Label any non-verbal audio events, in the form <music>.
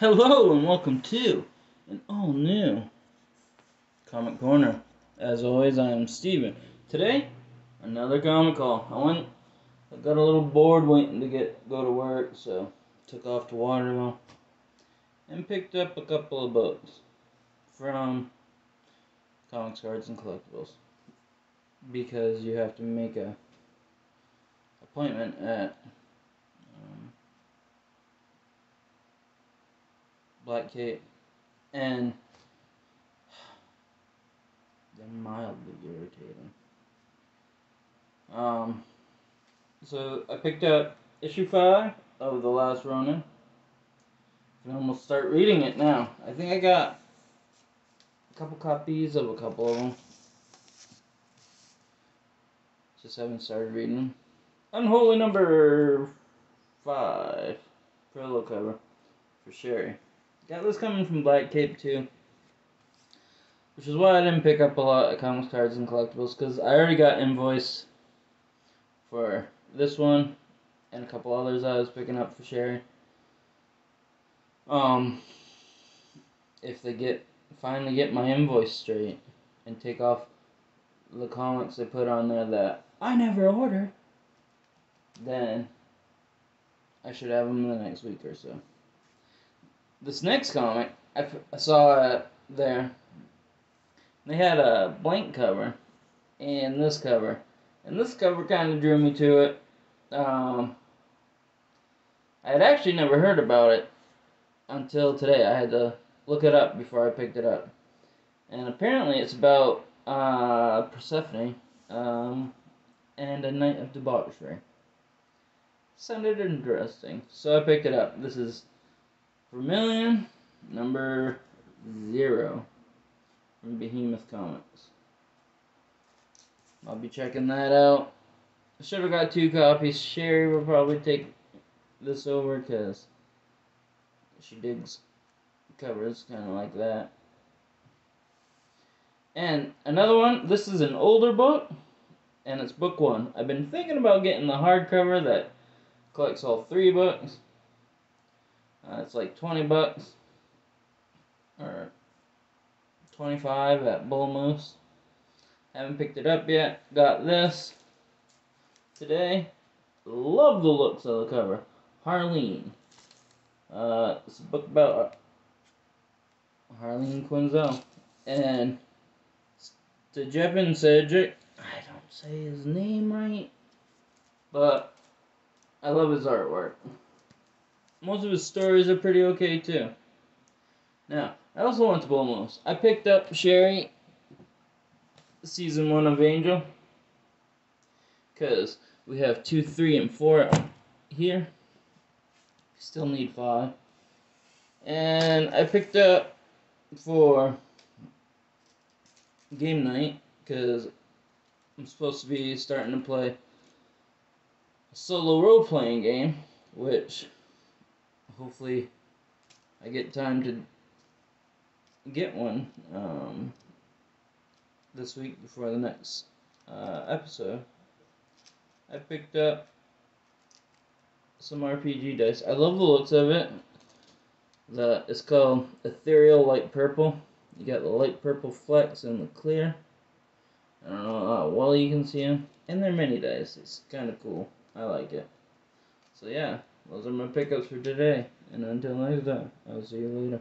Hello and welcome to an all new Comic Corner. As always, I am Steven. Today, another comic call. I went, I got a little bored waiting to get go to work, so took off to Waterville and picked up a couple of books from Comics, Cards, and Collectibles because you have to make a appointment at Black Cape and <sighs> they're mildly irritating. Um, so I picked up issue five of The Last Ronin. I can almost start reading it now. I think I got a couple copies of a couple of them. Just haven't started reading them. Unholy number five. Pillow cover for Sherry. Got was coming from Black Cape too. Which is why I didn't pick up a lot of comics, cards, and collectibles, because I already got invoice for this one and a couple others I was picking up for Sherry. Um, if they get finally get my invoice straight and take off the comics they put on there that I never ordered, then I should have them in the next week or so. This next comic, I, saw it there. They had a blank cover and this cover. And this cover kind of drew me to it. Um, I had actually never heard about it until today. I had to look it up before I picked it up. And apparently it's about uh, Persephone um, and a night of debauchery. Sounded interesting, so I picked it up. This is Vermilion, number zero from Behemoth Comics. I'll be checking that out. I should have got two copies. Sherry will probably take this over because she digs covers kind of like that. And another one, this is an older book, and it's book one. I've been thinking about getting the hardcover that collects all three books. Uh, it's like 20 bucks, or 25 at Bull Moose. Haven't picked it up yet. Got this today. Love the looks of the cover. Harleen. Uh, it's a book about Harleen Quinzel. And Stjepan Šejić. I don't say his name right. But I love his artwork. Most of his stories are pretty okay too. Now, I also went to Bull Moose. I picked up Sherry season one of Angel. Because we have two, three, and four here. Still need five. And I picked up for game night because I'm supposed to be starting to play a solo role playing game, which hopefully I get time to get one um, this week before the next uh, episode. I picked up some RPG dice. I love the looks of it. The it's called Ethereal Light Purple. You got the light purple flecks and the clear. I don't know how well you can see them. And they're mini dice. It's kind of cool. I like it. So yeah, those are my pickups for today. And until next time, I'll see you later.